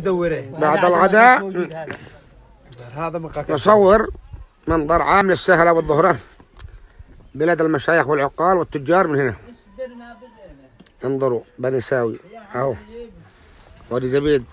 تدوره بعد الغداء هذا. مقاك نصور منظر عام للسهلة والظهرة بلاد المشايخ والعقال والتجار من هنا. انظروا بني ساوي. أهو. وادي زبيد.